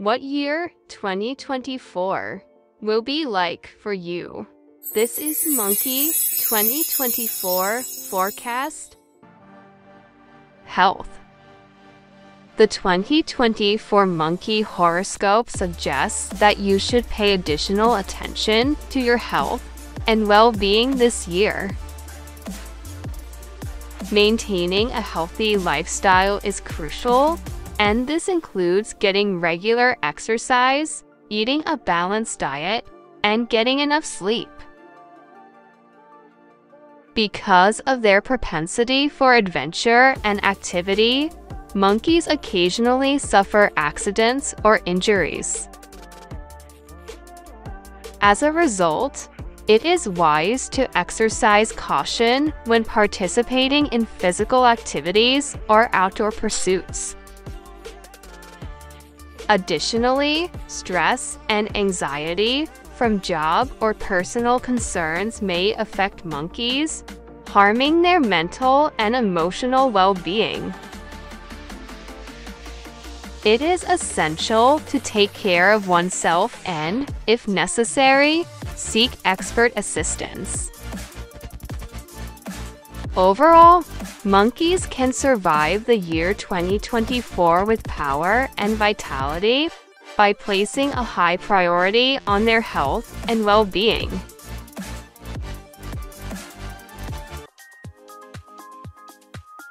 what year 2024 will be like for you. This is Monkey 2024 forecast. Health. The 2024 Monkey horoscope suggests that you should pay additional attention to your health and well-being this year. Maintaining a healthy lifestyle is crucial, and this includes getting regular exercise, eating a balanced diet, and getting enough sleep. Because of their propensity for adventure and activity, monkeys occasionally suffer accidents or injuries. As a result, it is wise to exercise caution when participating in physical activities or outdoor pursuits. Additionally, stress and anxiety from job or personal concerns may affect monkeys, harming their mental and emotional well-being. It is essential to take care of oneself and, if necessary, seek expert assistance. Overall, monkeys can survive the year 2024 with power and vitality by placing a high priority on their health and well-being.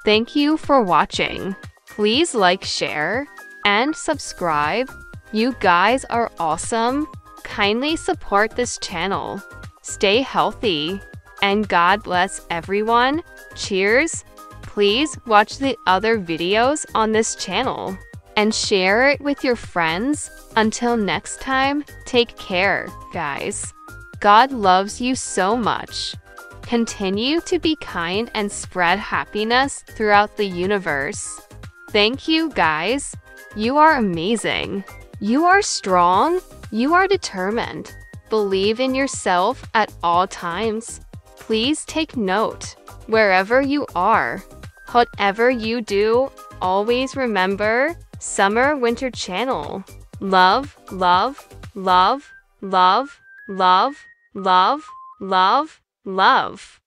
Thank you for watching. Please like, share, and subscribe. You guys are awesome kindly support this channel. Stay healthy. And God bless everyone. Cheers. Please watch the other videos on this channel. And share it with your friends. Until next time, take care, guys. God loves you so much. Continue to be kind and spread happiness throughout the universe. Thank you, guys. You are amazing. You are strong you are determined. Believe in yourself at all times. Please take note, wherever you are. Whatever you do, always remember Summer Winter Channel. Love, love, love, love, love, love, love, love.